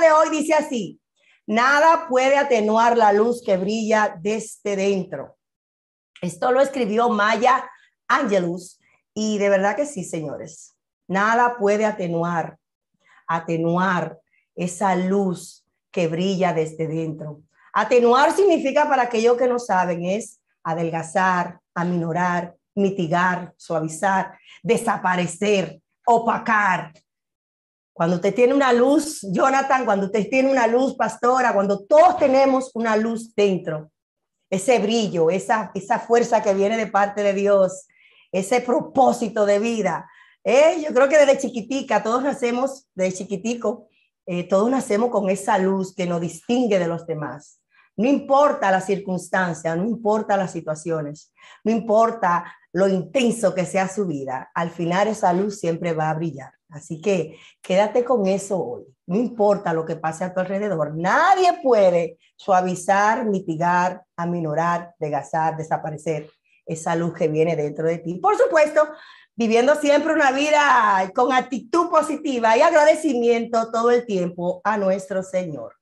de hoy dice así, nada puede atenuar la luz que brilla desde dentro. Esto lo escribió Maya Angelus y de verdad que sí, señores, nada puede atenuar, atenuar esa luz que brilla desde dentro. Atenuar significa para aquellos que no saben es adelgazar, aminorar, mitigar, suavizar, desaparecer, opacar. Cuando usted tiene una luz, Jonathan, cuando usted tiene una luz, pastora, cuando todos tenemos una luz dentro, ese brillo, esa, esa fuerza que viene de parte de Dios, ese propósito de vida. Eh, yo creo que desde chiquitica, todos nacemos, desde chiquitico, eh, todos nacemos con esa luz que nos distingue de los demás. No importa la circunstancia, no importa las situaciones, no importa lo intenso que sea su vida, al final esa luz siempre va a brillar. Así que quédate con eso hoy. No importa lo que pase a tu alrededor, nadie puede suavizar, mitigar, aminorar, desgasar, desaparecer esa luz que viene dentro de ti. Por supuesto, viviendo siempre una vida con actitud positiva y agradecimiento todo el tiempo a nuestro Señor.